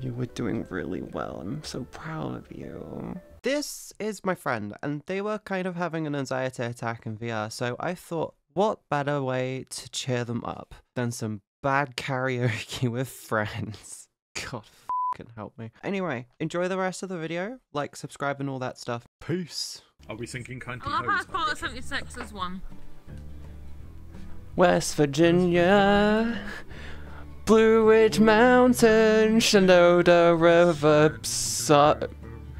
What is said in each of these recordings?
You were doing really well. I'm so proud of you. This is my friend, and they were kind of having an anxiety attack in VR, so I thought, what better way to cheer them up than some bad karaoke with friends? God fucking help me. Anyway, enjoy the rest of the video, like, subscribe, and all that stuff. Peace. Are we thinking country Oh, hose? that's part of 76 as one. West Virginia, Blue Ridge Mountain, Shenandoah River. So-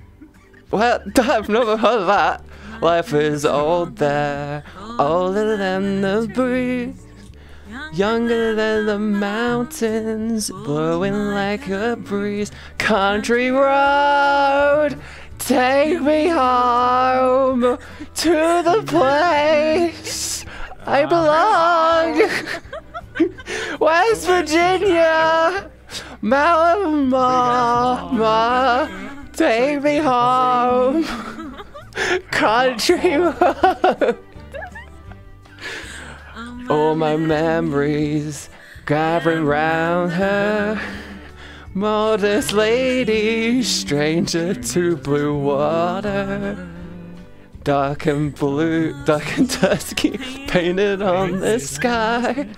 what? I've never heard that. Life is old there, older than the breeze, younger than the mountains, blowing like a breeze. Country road, take me home to the place I belong. West Virginia, Mama, take me home. Country road. All my memories gathering round her. Modest lady, stranger to blue water. Dark and blue, dark and dusky, painted on the sky.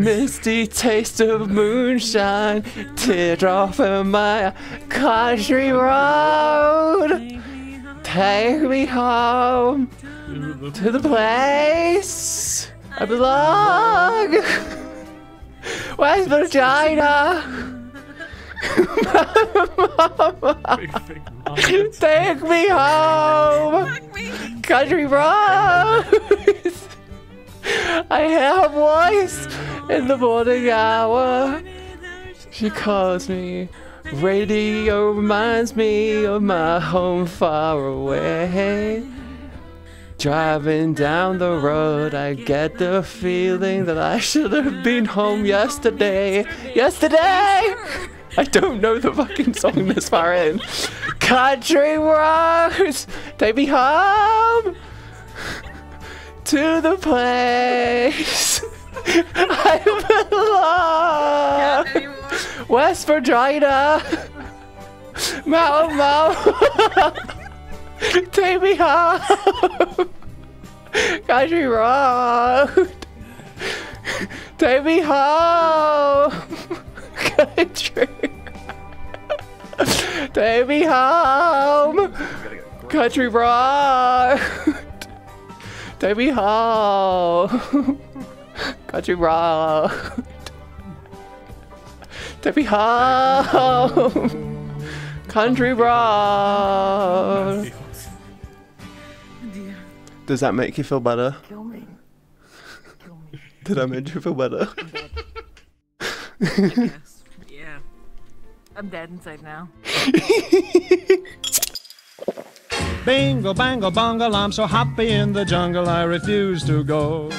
Misty taste of moonshine, teardrop in my country road. Take me home to the place I belong. Where's thing. Take me home, country roads. I her voice in the morning hour. She calls me. Radio reminds me of my home far away. Driving down the road, I get the feeling that I should have been home yesterday. Yesterday! I don't know the fucking song this far in. Country roads, take me home to the place I belong. West Virginia, Mountain Mama, take me home. Country road, take me home. Country, take me home. Country road, take me home. Country road. Take me home, country road. Does that make you feel better? Kill me. Kill me. Did I make you feel better? yes. Yeah. I'm dead inside now. Bingo, bango, bongo, I'm so happy in the jungle I refuse to go.